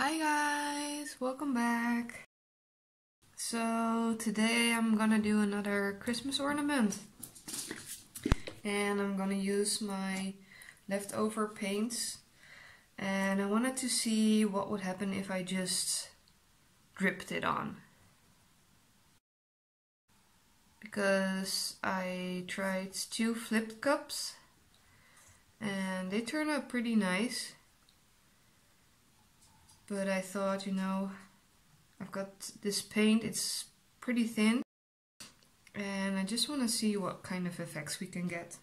Hi guys, welcome back. So today I'm gonna do another Christmas ornament. And I'm gonna use my leftover paints. And I wanted to see what would happen if I just dripped it on. Because I tried two flipped cups and they turned out pretty nice but I thought, you know, I've got this paint, it's pretty thin, and I just want to see what kind of effects we can get.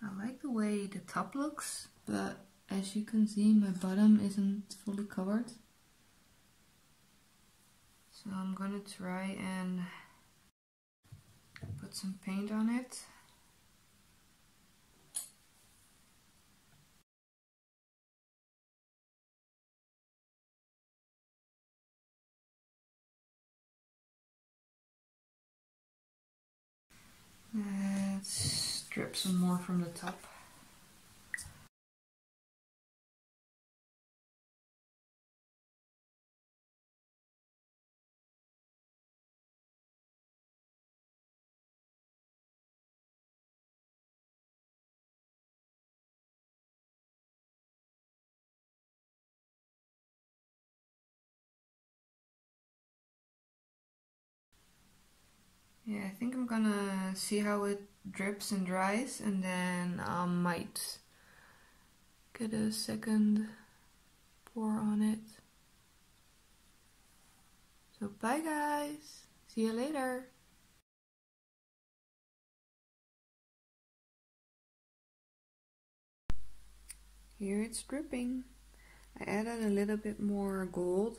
I like the way the top looks, but as you can see my bottom isn't fully covered so I'm gonna try and put some paint on it Let's strip some more from the top. Yeah, I think I'm gonna see how it drips and dries and then I might get a second pour on it. So bye guys, see you later. Here it's dripping. I added a little bit more gold.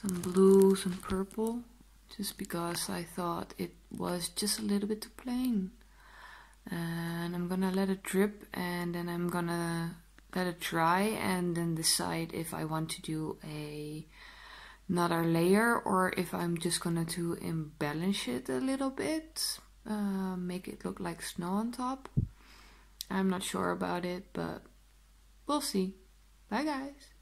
Some blue, some purple, just because I thought it was just a little bit too plain. And I'm gonna let it drip and then I'm gonna let it dry and then decide if I want to do a another layer or if I'm just gonna to embellish it a little bit, uh, make it look like snow on top. I'm not sure about it, but we'll see. Bye guys!